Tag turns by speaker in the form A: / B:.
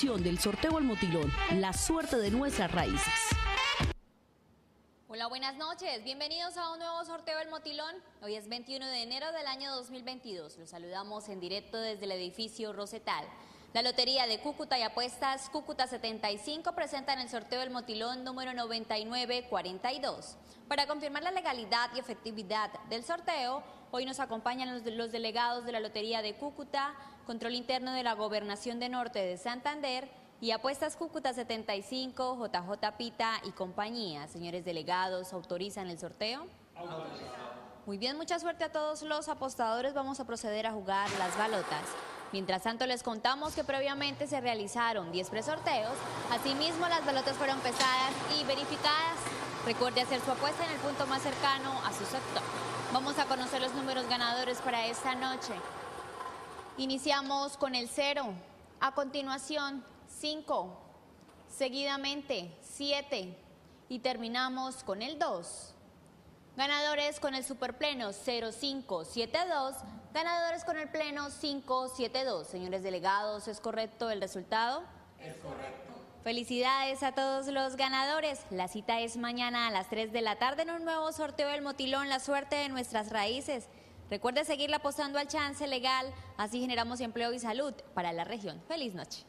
A: del sorteo al motilón, la suerte de nuestras raíces.
B: Hola, buenas noches. Bienvenidos a un nuevo sorteo del Motilón. Hoy es 21 de enero del año 2022. Los saludamos en directo desde el edificio Rosetal. La Lotería de Cúcuta y Apuestas Cúcuta 75 presentan el sorteo del motilón número 9942. Para confirmar la legalidad y efectividad del sorteo, hoy nos acompañan los, los delegados de la Lotería de Cúcuta, Control Interno de la Gobernación de Norte de Santander y Apuestas Cúcuta 75, JJ Pita y compañía. Señores delegados, ¿autorizan el sorteo? Muy bien, mucha suerte a todos los apostadores. Vamos a proceder a jugar las balotas. Mientras tanto, les contamos que previamente se realizaron 10 presorteos. Asimismo, las balotas fueron pesadas y verificadas. Recuerde hacer su apuesta en el punto más cercano a su sector. Vamos a conocer los números ganadores para esta noche. Iniciamos con el 0. A continuación, 5. Seguidamente, 7. Y terminamos con el 2. Ganadores con el superpleno 0572 Ganadores con el pleno 572. Señores delegados, ¿es correcto el resultado?
C: Es correcto.
B: Felicidades a todos los ganadores. La cita es mañana a las 3 de la tarde en un nuevo sorteo del Motilón, la suerte de nuestras raíces. Recuerde seguirle apostando al chance legal, así generamos empleo y salud para la región. Feliz noche.